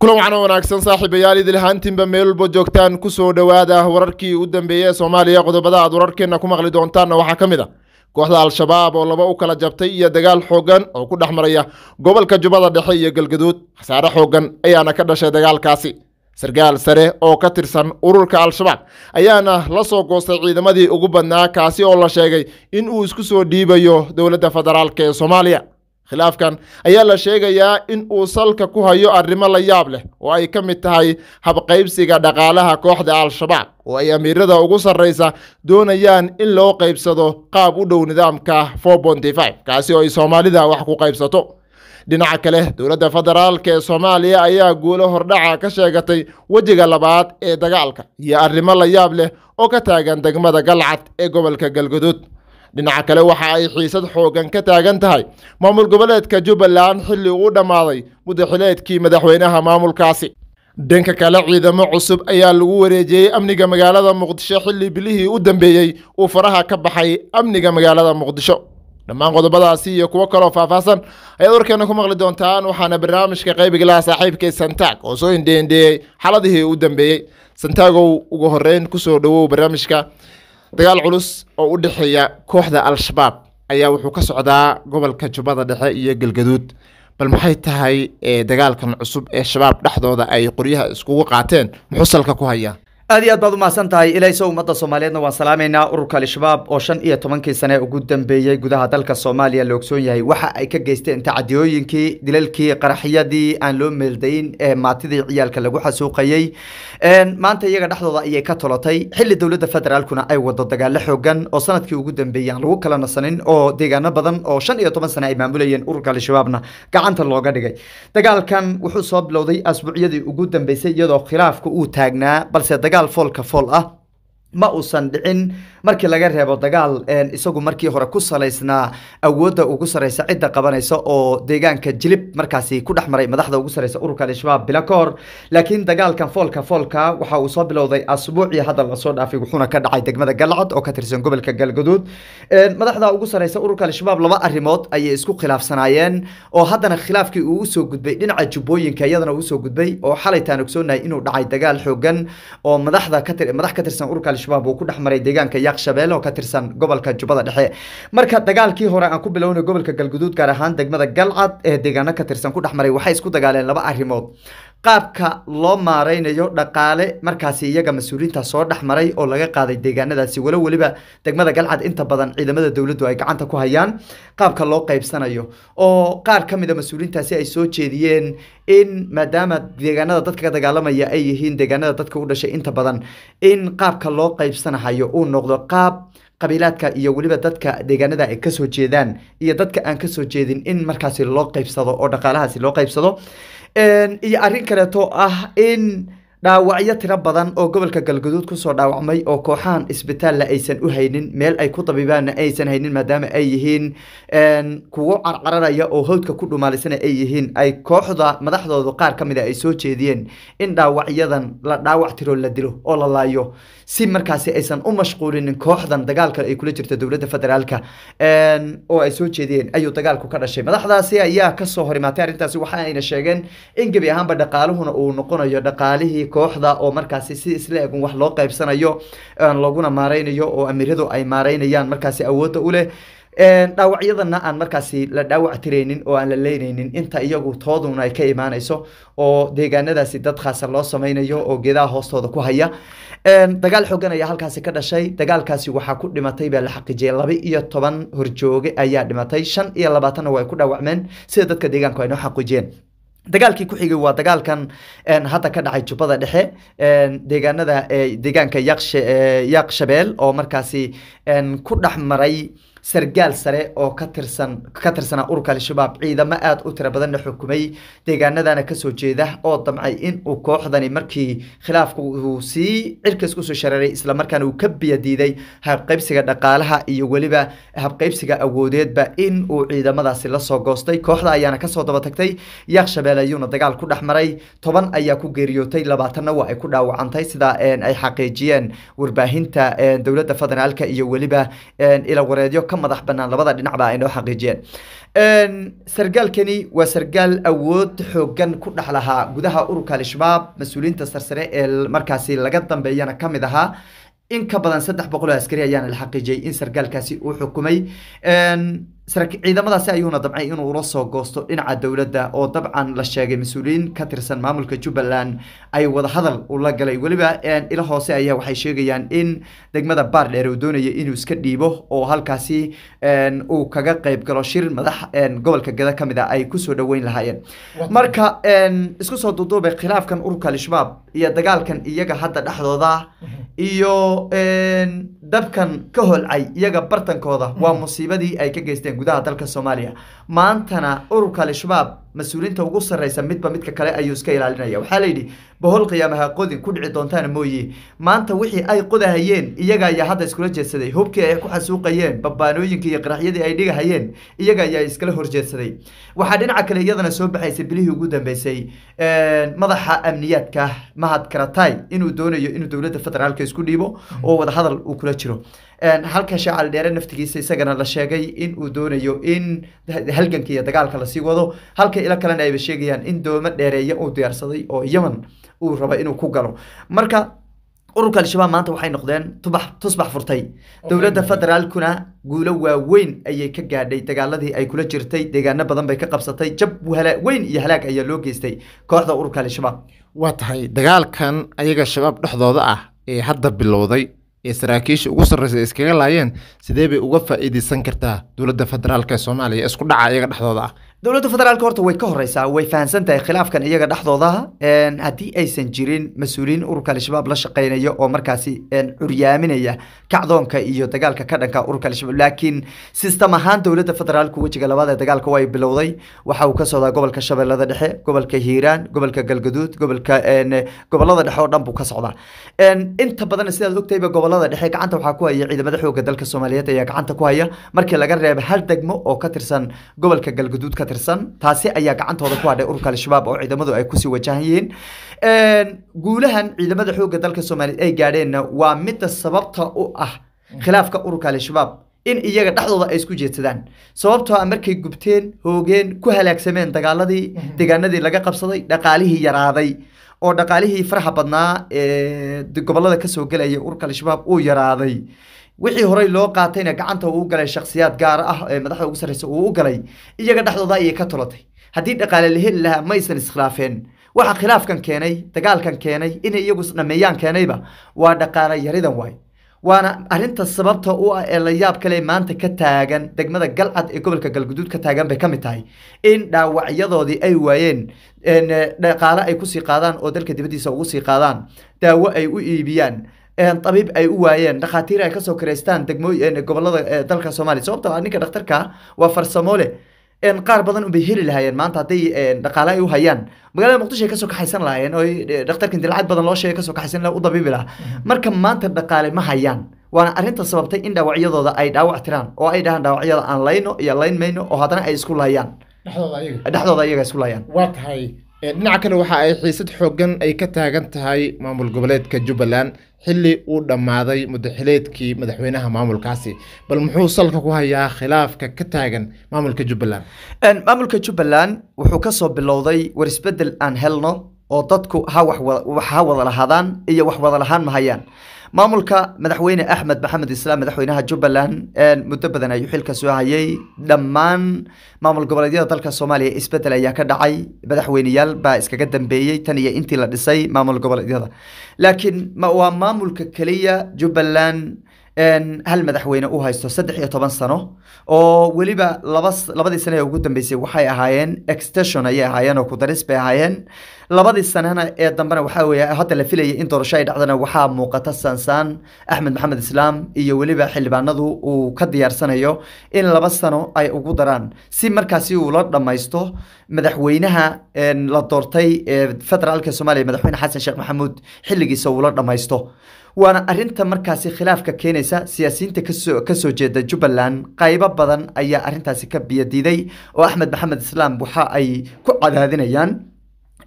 kulan wacna wanaagsan saaxiibayaal idil ahaantiinba meel walba joogtaan ku soo dhowaada wararkii u dambeeyey ee soomaaliya qodobada aad wararkeenna ku maqli doontaanna waxaa ka mid a kooxda al-shabaab oo laba u kala jabtay iyo dagaal xooggan oo ku dhex maraya gobolka jubbada dhexe iyo galgaduud. Khasaare xooggan ayaana ka dhashay dagaalkaasi. Sarkaal sare oo ka tirsan ururka al-shabaab ayaana la soo goostay ciidamadii ugu badnaa kaasi oo la sheegay in uu isku soo dhiibayo dowladda federaalk ee soomaaliya khilaafkan ayaa la sheegayaa in uu salka ku hayo arrimo la yaab leh oo ay ka mid tahay habqaybsiga dhaqaalaha kooxda al-shabaab oo ay amiirada ugu sarraysa doonayaan in loo qaybsado qaab u dhow nidaamka kaasi oo ay soomaalida wax ku qaybsato. Dhinaca kale dowladda federaalk ee soomaaliya ayaa guulo hordhaca ka sheegatay wejiga labaad ee dagaalka iyo arrimo la yaab leh oo ka taagan degmada galcad ee gobolka galgaduud dhinaca kale waxa ay xiisad xoogan ka taagan tahay maamul goboleedka jubbaland xilli uu dhammaaday mudaxileedkii madaxweynaha maamulkaasi. Dhanka kale ciidamo cusub ayaa lagu wareejiyey amniga magaalada muqdisho xilli bilihii u dambeeyey uu faraha ka baxay amniga magaalada muqdisho. Dhammaan qodobadaasi iyo kuwo kaloo faahfaahsan ayaad warkeena ku maqli doontaan waxaana barnaamijka qaybigalaha saaxiibkay santaag oo soo indheendheeyey xaladihii u dambeeyey santaagow ugu horeyn ku soo dhowow barnaamijka dagaal culus oo u dhexeeya kooxda al-shabaab ayaa wuxuu ka socdaa gobolka jubbada dhexe iyo galgaduud. Bal maxay tahay dagaalkan cusub ee shabaab dhexdooda ay qoryaha iskugu qaateen? Muxuu salka ku hayaa aad iyo aad baad umahadsan tahay ilayso ummadda soomaaliyeedna waan salaamaynaa. Ururka al-shabaab oo shan iyo tobankii sane ugu dambeeyey gudaha dalka soomaaliya la ogsoon yahay. Waxa ay ka geysteen tacadiyooyinkii dilalkii qaraxyadii aan loo meeldayn ee maatidii ciyaalka lagu xasuuqayey maanta iyaga dhexdooda ayay ka tolotay xilli dowladda federaalkuna ay wado dagaalo xoogan oo sannadkii ugu dambeeyey aan lagu kala nasanin oo deegaano badan oo shan iyo toban sane ay maamulayeen ururka al-shabaabna gacanta looga dhigay. Dagaalkan wuxuu soo bilowday asbuucyadii ugu dambeysay iyadoo khilaafka uu taagnaa balse dagaal foolka fool ah ma uusan dhicin markii laga reebo dagaal isagu markii hore ku salaysnaa awoodda ugu sareysa cidda qabanaysa oo deegaanka jilib markaasi ku dhex maray madaxda ugu sareysa ururka al-shabaab bila laakiin dagaalkan foolka foolka waxa uu soo bilowday asbuucii hadda la soo dhaafay wuxuuna ka dhacay degmada galcad oo ka tirsan gobolka galgaduud madaxda ugu sareysa ururka al-shabaab laba arrimood ayay isku khilaafsanaayeen oo haddana khilaafkii uu u soo gudbay dhinaca jubbooyinka iyadana u soo gudbay oo xalaytaan ogsoonahay inuu dhacay dagaal xoogan oo madaxda madax ka tirsan ururka al-shabaab uu ku dhex maray deegaanka shabeelle oo ka tirsan gobolka jubbada dhexe. Marka dagaalkii hore aan ku bilownay gobolka galguduud gaar ahaan degmada galcad ee deegaano ka tirsan ku dhex maray waxay isku dagaaleen laba arrimood qaabka loo maareynayo dhaqaale markaasi iyaga mas'uuliyiinta soo dhex maray oo laga qaaday deegaanadaasi walo weliba degmada galcad inta badan ciidamada dowladdu ay gacanta ku hayaan qaabka loo qaybsanayo. Oo qaar ka mid a mas'uuliyiintaasi ay soo jeediyeen in maadaama deegaanada dadka ka dagaalamaya ay yihiin deegaanada dadka u dhashay inta badan in qaabka loo qaybsanahayo uu noqdo qaab qabiilaadka iyo weliba dadka deegaanada ay ka soo jeedaan iyo dadka aan ka soo jeedin in markaasi loo qaybsado oo dhaqaalahaasi loo qaybsado iyo arrin kaleeto ah in dhaawacyo tiro badan oo gobolka galgaduud ku soo dhaawacmay oo kooxahan isbitaalla aysan u haynin meel ay ku dabiibaanna aysan haynin maadaama ay yihiin kuwo carcararaya oo hawdka ku dhumaalisana ay yihiin ay kooxda madaxdoodu qaar ka mid a ay soo jeediyeen in dhaawacyadan la dhaawac tiro la dilo oo la laayo si markaasi aysan u mashquulinin kooxdan dagaalka ay kula jirta dowladda federaalka. Oo ay soo jeediyeen ayuu dagaalku ka dhashay. Madaxdaasi ayaa ka soo horimaatay arrintaasi waxa ayna sheegeen in gebi ahaanba dhaqaaluhuna uu noqonayo dhaqaalihii kooxda oo markaasi si isla egun wax loo qaybsanayo laguna maareynayo oo amiiradu ay maareynayaan markaasi awoodda u leh. Dhaawacyadana aan markaasi la dhaawac tiraynin oo aan la leynaynin inta iyagu tooduna ay ka imaanayso oo deegaanadaasi dad khaasa loo sameynayo oo geedaha hoostooda ku haya. Dagaal xoogan ayaa halkaasi ka dhashay. Dagaalkaasi waxaa ku dhimatay baa la xaqiijiyay. Laba iyo toban horjooge ayaa dhimatay. Shan iyo labaatanna waa ay ku dhaawacmeen. Sida dadka deegaanku ay noo xaqiijiyeen dagaalkii ku xigay waa dagaalkan hadda ka dhacay jubbada dhexe deegaanada deegaanka yaaq shabeel oo markaasi ku dhex maray sargaal sare oo ka tirsan ka tirsanaa ururka al-shabaab. Ciidamo aada u tiro badanna xukumay. Deegaanadana ka soo jeeda oo damcay in uu kooxdani markii khilaafku uu sii cirkas ku soo shareeray islamarkaana uu ka biyadiiday habqaybsiga dhaqaalaha iyo weliba habqaybsiga awoodeedba in uu ciidamadaasi la soo goostay. Kooxda ayaana ka soo daba tagtay yaaq shabeel ayuuna dagaal ku dhex maray. Toban ayaa ku geeriyootay labaatanna waa ay ku dhaawacantay. Sida ay xaqiijiyeen warbaahinta dowladda federaalka iyo weliba ila wareedyo ka madax banaan labada dhinacba ay noo xaqiijiyeen. Sargaalkani waa sargaal awood xoogan ku dhex lahaa gudaha ururka al-shabaab mas'uuliyiinta sarsare ee markaasi laga dambeeyana ka mid ahaa. In ka badan saddex boqol oo askari ayaana la xaqiijiyey in sargaalkaasi uu xukumay ciidamadaasi ayuuna dabcay inuu ula soo goosto dhinaca dowladda oo dabcan la sheegay mas'uuliyiin ka tirsan maamulka jubbaland ay wadahadal ula galay. Weliba ilo hoose ayaa waxay sheegayaan in degmada baardheer uu doonaya inuu iska dhiibo oo halkaasi uu kaga qayb galo shir madax gobolka gada ka mid a ay ku soo dhoweyn lahaayeen. Marka isku soo duuduubay khilaafkan ururka al-shabaab iyo dagaalkan iyaga hadda dhexdooda iyo dabkan ka holcay iyaga bartankooda waa musiibadii ay ka geysteen gudaha dalka soomaaliya. Maantana ururka al-shabaab mas'uuliyiinta ugu sarreysa midba midka kale ayuu iska ilaalinaya. Waxaa layidhi bohol qiyaamaha qodin ku dhici doontaana mooye. Maanta wixii ay qodahayeen iyaga ayaa hadda iskula jeedsaday. Hubkii ay ku xasuuqayeen babbaanooyinkii iyo qaraxyadii ay dhigahayeen iyaga ayaa iskala horjeedsaday. Waxaa dhinaca kale iyadana soo baxaysay bilihii ugu dambeysay madaxa amniyaadka mahad karatay inuu doonayo inuu dowladda federaalka isku dhiibo oo wadahadal uu kula jiro halka shaacal dheere naftigiisa isagana la sheegay in uu doonayo in halganka iyo dagaalka la sii wado. Halka ilo kalena ayba sheegayaan in doomo dheereeya uu diyaarsaday oo yemen uu rabo inuu ku galo. Marka ururka al-shabaab maanta waxay noqdeen tubax tusbax furtay. Dowladda federaalkuna guulo waaweyn ayay ka gaadhay dagaaladii ay kula jirtay deegaano badan bay ka qabsatay jab weyn iyo halaag ayaa loo geystay kooxda ururka al-shabaab. Waa tahay dagaalkan ayaga shabaab dhexdooda ah ee hadda bilowday ee saraakiisha ugu sarreysa iskaga laayeen sidee bay uga faa'iideysan kartaa dowladda federaalk ee soomaaliya isku dhaca iyaga dhexdooda ah dowladda federaalka horta way ka horeysaa way fahamsan tahay khilaafkan iyaga dhexdooda. Haddii aysan jirin mas'uuliyiin ururka al-shabaab la shaqeynaya oo markaasi curyaaminaya kacdoonka iyo dagaalka ka dhanka ururka al-shabaab laakiin sistem ahaan dowladda federaalku wejiga labaad ee dagaalka way bilowday. Waxa uu ka socdaa gobolka shabeellada dhexe gobolka hiiraan gobolka galgaduud gobolka gobollada dhexe oo dhan buu ka socdaa. Inta badan sidaad ogtayba gobollada dhexe gacanta waxaa ku haya ciidamada xooga dalka soomaaliyeed ayaa gacanta ku haya markii laga reeba hal degmo oo ka tirsan gobolka galgaduud tirsan. Taasi ayaa gacantooda ku hadhay ururka al-shabaab oo ciidamadu ay ku sii wajahan yihiin guulahan ciidamada xoogga dalka soomaaliyeed ay gaadheenna waa midda sababta u ah khilaafka ururka al-shabaab in iyaga dhexdooda ay isku jeedsadaan. Sababtoo ah markay gubteen hoogeen ku halaagsameen dagaaladii deegaanadii laga qabsaday dhaqaalihii yaraaday oo dhaqaalihii faraxa badnaa ee gobollada ka soo gelaya ururka al-shabaab uu yaraaday wixii horey loo qaatayna gacanta uu galay shakhsiyaad gaar ah ee madaxda ugu sarreysa uu u galay iyaga dhexdooda ayay ka tolatay. Haddii dhaqaale la heli lahaa maysan iskhilaafeen. Waxa khilaafkan keenay dagaalkan keenay inay iyagu isdhameeyaan keenayba waa dhaqaale yaridan waay. Waana arrinta sababta u ah ee la yaab kale maanta ka taagan degmada galcad ee gobolka galguduud ka taagan bay ka mid tahay. In dhaawacyadoodii ay waayeen dhaqaale ay ku sii qaadaan oo dalka dibaddiisa ugu sii qaadaan daawo ay u iibiyaan tabiib ay u waayeen. Dhakhaatiir ay ka soo kiraystaan degmooy gobollada dalka soomaaliya. Sababtoo ah ninka dhakhtarka waa farsamo leh qaar badan unbay heli lahaayeen. Maanta hadday dhaqaale ay u hayaan. Magaalada muqdisho ay ka soo kaxaysan lahaayeen oo dhakhtarka inti lacag badan loo sheegay ka soo kaxaysan u dabiibi lahaa. Marka maanta dhaqaale ma hayaan. Waana arrinta sababtay in dhaawacyadooda ay dhaawac tiraan oo ay dhahaan dhaawacyada aan layno iyo layn mayno oo haddana ay isku laayaan. Dhexdooda ayaga. Isku laayaan. Waa tahay dhinaca kale waxa ay xiisad xoogan ay ka taagan tahay maamul goboleedka jubbaland xilli uu dhammaaday mudaxileedkii madaxweynaha maamulkaasi. Bal muxuu salka ku hayaa khilaafka ka taagan maamulka jubbaland? Maamulka jubbaland wuxuu ka soo bilowday war isbeddel aan helno oo dadku ha wada lahaadaan iyo wax wada lahaan ma hayaan. Maamulka madaxweyne axmed maxamed islaam madaxweynaha jubbaland muddo badan ayuu xilka soo hayay. Dhammaan maamul goboleedyada dalka soomaaliya isbeddel ayaa ka dhacay. Madaxweyneyaal baa iskaga dambeeyey tan iyo intii la dhisay maamul goboleedyada. Laakiin waa maamulka keliya jubbaland hal madaxweyne u haysto saddex iyo toban sano oo weliba laba labadii sane ee ugu dambeysay waxay ahaayeen extension ayay ahaayeen oo kudaris bay ahaayeen. Labadii sanena ee dambena waxaa weeye hadda la filayay in doorasho ay dhacdana waxaa muuqata saansaan axmed maxamed islaam iyo weliba xildhibaanadu uu ka diyaarsanayo in laba sano ay ugu daraan. Si markaasi uu la dhammaysto madaxweynaha la doortay ee federaalka soomaaliya madaxweyne xasan sheekh maxamuud xilligiisa uu la dhammaysto waana arinta markaasi khilaafka keenaysa siyaasiyiinta ka soo jeeda jubbaland. Qaybo badan ayaa arintaasi ka biyadiiday oo axmed maxamed islaam waxa ay ku cadaadinayaan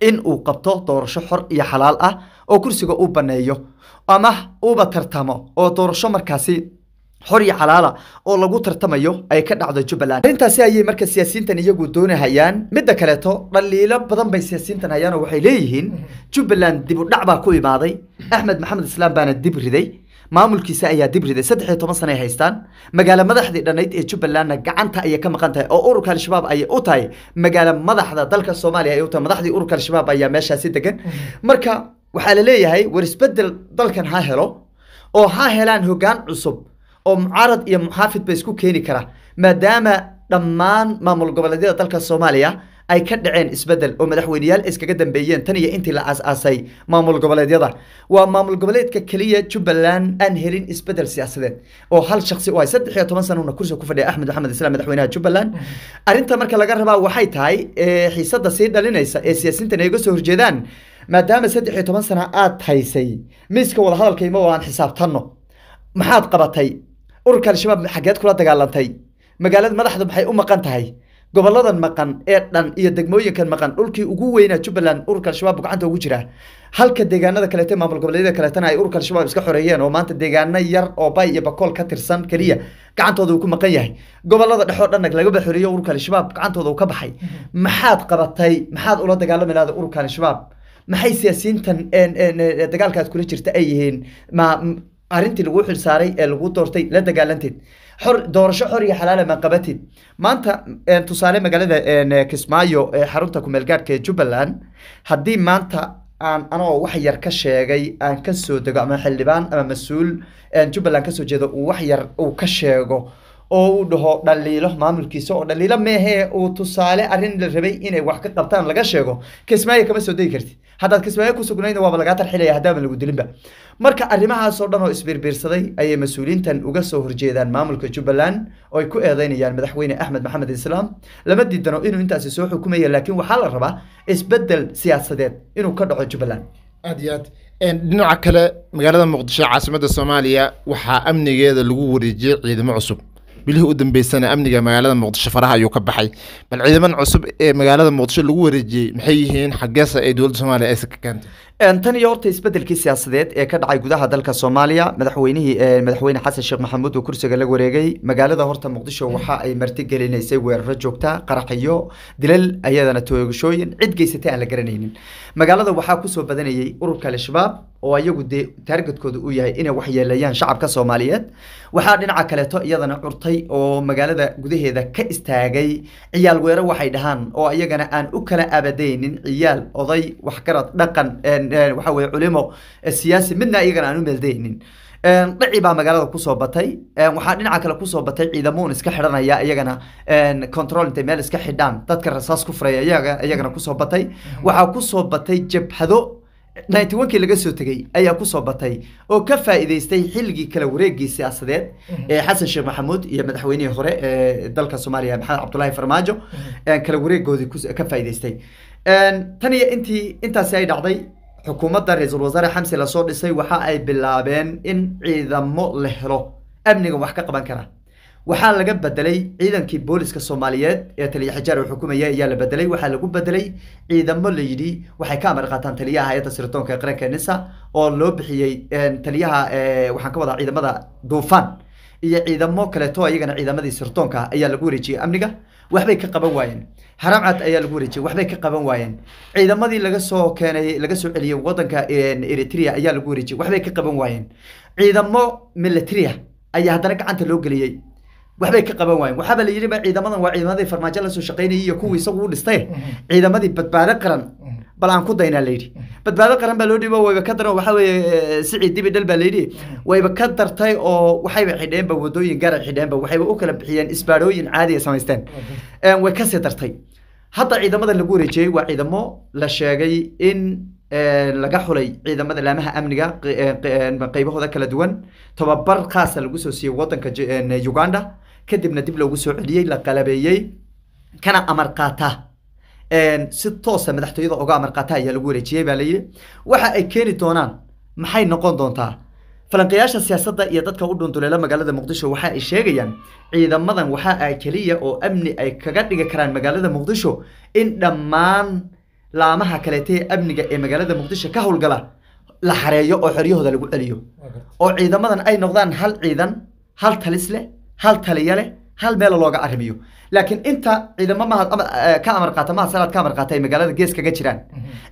in uu qabto doorasho xor iyo xalaal ah oo kursiga uu baneeyo ama uuba tartamo oo doorasho markaasi xor iyo xalaala oo lagu tartamayo ay ka dhacdo jubbaland. Arrintaasi ayay marka siyaasiyiintan iyagu doonahayaan. Midda kaleeto dhaliilo badan bay siyaasiyiintan hayaan oo waxay leeyihiin jubbaland dib u dhac baa ku imaaday. Axmed maxamed islaam baana dib riday. Maamulkiisa ayaa dib riday. Saddex iyo toban sano ay haystaan. Magaalo madaxdii dhannayd ee jubbalandna gacanta ayay ka maqan tahay oo ururka al-shabaab ayay u tahay. Magaalo madaxda dalka soomaaliya ay u tahay. Madaxdii ururka al-shabaab ayaa meeshaasi degan marka waxaa la leeyahay war isbeddel dalkan ha helo oo ha helaan hoggaan cusub oo mucaarad iyo muxaafid ba isku keeni kara maadaama dhammaan maamul goboleedyada dalka soomaaliya ay ka dhaceen isbeddel oo madaxweyneyaal iskaga dambeeyeen tan iyo intii la aas-aasay maamul goboleedyada. Waa maamul goboleedka keliya jubbaland aan helin isbeddel siyaasadeed oo hal shaksi u hay saddex iyo toban sanuna kursiga ku fadhiya axmed maxamed islaam madaxweynaha jubbaland. Arrinta marka laga rabaa waxay tahay xiisada sii dhalinaysa ee siyaasiyiintan ay uga soo horjeedaan maadaama saddex iyo toban sana aad haysay miiska wadahadalkayma oo aan xisaabtanno. Maxaad qabatay ururka al-shabaab xageed kula dagaalantay. Magaalada madaxdu maxay u maqan tahay? Goboladan maqan ee dhan iyo degmooyinkan maqan dhulkii ugu weynaa jubbaland ururka al-shabaab gacanta ugu jira. Halka deegaanada kaleete maamul goboleedyada kaleetana ay ururka al-shabaab iska xoreeyeen oo maanta deegaano yar oo bay iyo bakool ka tirsan keliya gacantooda uu ku maqan yahay. Gobolada dhexoo dhanna lagaba xoreeyo ururka al-shabaab gacantooda uu ka baxay. Maxaad qabatay? Maxaad ula dagaalami lahada ururka al-shabaab maxay siyaasiyiintan dagaalkaad kula jirta ay yihiin arrintii lagu xilsaaray ee lagu doortay la dagaalanteed. Doorasho xor iyo xalaala ma qabatid maanta tusaale magaalada kismaayo ee xarunta kumeelgaadhka ee jubbaland haddii maanta aan anoo wax yar ka sheegay aan ka soo dego ama xildhibaan ama mas'uul jubbaland ka soo jeedo uu wax yar uu ka sheego oo uu dhaho dhaliilo maamulkiisa oo dhaliilo meehee uu tusaale arrin la rabay inay wax ka qabtaan laga sheego kismaayo kama soo degi kartid haddaad kismaayo ku sugnayna waaba lagaa tarxilaya haddaaban lagu dilinba marka arrimahaasoo dhan oo isbiirbiirsaday ayay mas'uuliyiintan uga soo horjeedaan maamulka jubbaland oo ay ku eedeynayaan madaxweyne axmed maxamed islaam lama diidano inuu intaasi soo xukumaya laakiin waxaa la rabaa isbeddel siyaasadeed inuu ka dhaco jubbaland. Aad iyo aad. Dhinaca kale magaalada muqdisho caasimadda soomaaliya waxaa amnigeeda lagu wareejiyey ciidamo cusub bilihii u dambeysana amniga magaalada muqdisho faraha ayuu ka baxay. Bal ciidaman cusub ee magaalada muqdisho lagu wareejiyey maxay yihiin xageesa ay dowladda soomaaliya aysa ka keentay tan iyo horta isbedelkii siyaasadeed ee ka dhacay gudaha dalka soomaaliya madaxweynihii madaxweyne xasan sheekh maxamuud oo kursiga la wareegay. Magaalada horta muqdisho waxa ay martigelinaysay weeraro joogta qaraxiyo dilal ayadana toogashooyin. Cid geysatay aan la garanaynin. Magaalada waxaa ku soo badanayay ururka al-shabaab oo ayagu dee taargetkooda uu yahay inay waxyeeleeyaan shacabka soomaaliyeed. Waxaa dhinaca kaleeto iyadana curtay oo magaalada gudaheeda ka istaagay. Ciyaal weero waxay dhahaan oo iyagana aan u kala abadaynin ciyaal oday waxgarad dhaqan waxa weye culimo siyaasi midna iyagana aan u meeldaynin dhaci baa magaalada ku soo batay. Waxaa dhinaca kale ku soo batay ciidamoon iska xidhanaya iyagana control intay meel iska xidhaan dadka rasaas ku furaya iyagana ku soo batay. Waxaa ku soo batay jabhado. ninety one kii laga soo tegey ayaa ku soo batay oo ka faa'iidaystay xilligii kala wareegii siyaasadeed ee xasan sheekh maxamuud iyo madaxweynihii hore ee dalka soomaaliya maxamed cabdulaahi farmaajo kala wareegoodii ka faa'iidaystay. Tan iyo intii intaasi ay dhacday xukuumadda ra'iisul wasaare xamsi la soo dhisay waxa ay bilaabeen in ciidamo la helo. Amniga wax ka qaban kara. Waxaa laga bedelay ciidankii booliska soomaaliyeed ee taliya xijaar uu xukumaya ayaa la bedelay. Waxaa lagu bedelay ciidamo la yidhi waxay ka amar qaataan taliyaha hay'adda sirdoonka ee qaranka nisa oo loo bixiyey taliyaha waxaan ka wadaa ciidamada duufaan iyo ciidamo kaleeto iyagana ciidamadii sirdoonka ayaa lagu wareejiyey amniga waxbay ka qaban waayeen. Haram cad ayaa lagu wareejiyey waxbay ka qaban waayeen. Ciidamadii laga soo keenay laga soo celiyey wadanka eritrea ayaa lagu wareejiyey waxbay ka qaban waayeen. Ciidamo militaria ayaa haddana gacanta loo geliyey. Waxbay ka qaban waayeen. Waxaaba la yidhi ba ciidamadan waa ciidamadii farmaajo la soo shaqaynayay iyo kuwii isagu u dhistay. Ciidamadii badbaado qaran bal aan ku daynaa layidhi badbaado qaran baa loo dhiibo wayba ka daran waxa weeye sicii dibi dhal baa layidhi wayba ka dartay oo waxayba xidheenba wadooyin gaara xidheenba waxayba u kala bixiyeen isbaadhooyin caadiya samaysteen. Way ka sii dartay. Hadda ciidamadan lagu wareejiyey waa ciidamo la sheegay in laga xulay ciidamada laamaha amniga qaybahooda kala duwan. Tababar khaasa lagu soo siiyey wadanka uganda. Kadibna dib loogu soo celiyey la qalabeeyey. Kana amar qaata si toosa madaxtooyada oga amar qaata ayaa lagu wareejiyey baa layidhi waxa ay keeni doonaan maxay noqon doontaa? Falanqayaasha siyaasadda iyo dadka u dhunduleela magaalada muqdisho waxa ay sheegayaan ciidamadan waxa ay keliya oo amni ay kaga dhigi karaan magaalada muqdisho in dhammaan laamaha kaleete ee amniga ee magaalada muqdisho ka howlgala la xareeyo oo xoryahooda lagu celiyo. Oo ciidamadan ay noqdaan hal ciidan hal talis leh hal taliya leh hal meel looga arrimiyo laakiin inta ciidamo mahad ama eh, ka amar qaata mahad salaad ka amar qaata ay magaalada gees kaga jiraan.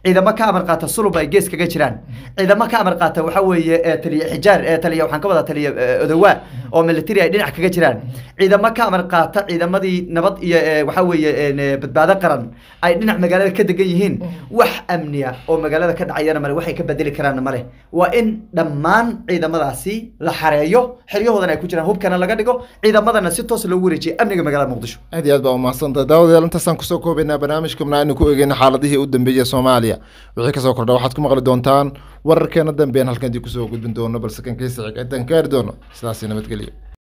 Ciidamo ka amar qaata sulub ay gees kaga jiraan. Ciidamo ka amar qaata waxa weeye eh, taliya xijaar eh, taliya waxaan ka wadaa taliya eh, odowaa oo military ay dhinac kaga jiraan. Ciidamo ka amar qaata ciidamadii nabad iyo eh, waxa weeye badbaado qaran ay dhinac magaalada ka degan yihiin. Wax amniya oo magaalada ka dhacayana male waxay ka bedeli karaanna male. Waa in dhammaan ciidamadaasi la xareeyo xeryahoodana ay ku jiraan hubkana laga dhigo ciidamadana si toos loogu wareejiyo amniga magaalada muqdisho aad iyo aad baa umahadsantahay daawadayaal intaasaan ku soo koobaynaa barnaamijka mna aynu ku eegeyna xaaladihii u dambeeyey soomaaliya. Wixii ka soo kordha waxaad ku maqli doontaan wararkeena dambe aan halkan idin ku soo gudbin doono balse kan kaysa xig intaan gaari doono sidaasi nabadgelyo